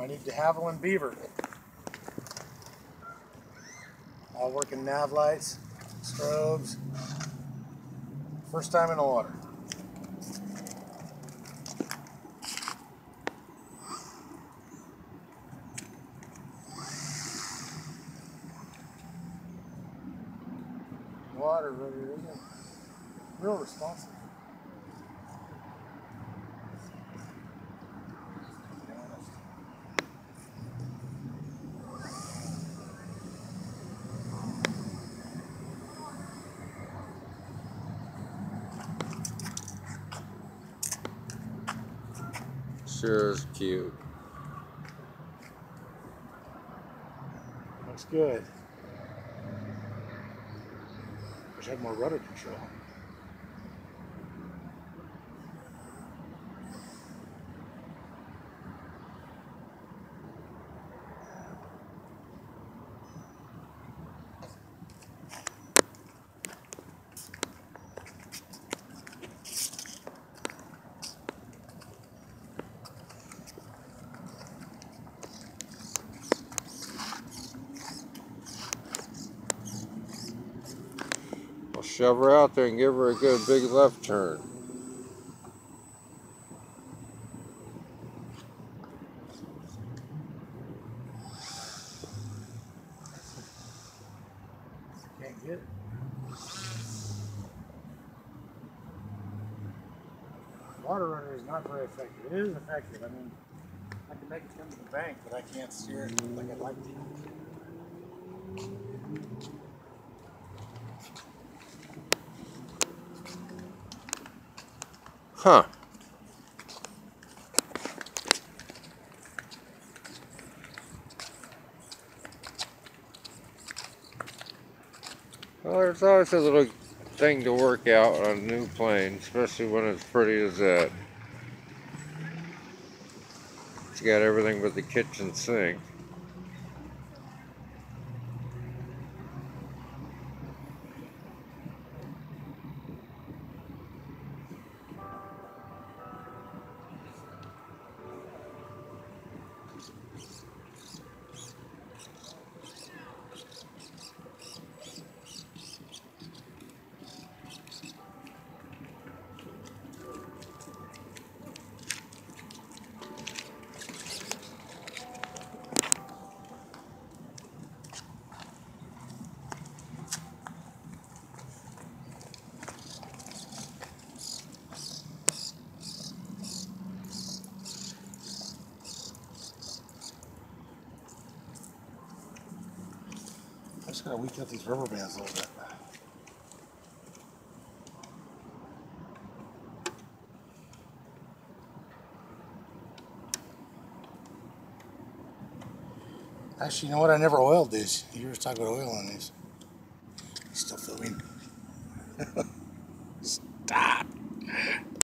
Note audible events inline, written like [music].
My new de Havilland Beaver. All working nav lights, strobes. First time in the water. Water, really, real responsive. Sure is cute. Looks good. Wish I had more rudder control. Shove her out there and give her a good big left turn. Can't get. Water rudder is not very effective. It is effective. I mean, I can make it come to the bank, but I can't steer it like I'd like to. Huh. Well, there's always a little thing to work out on a new plane, especially when it's pretty as that. It's got everything but the kitchen sink. I just gotta weaken up these rubber bands a little bit. Actually, you know what? I never oiled these. You were talking about oil on these. Still filming. [laughs] Stop.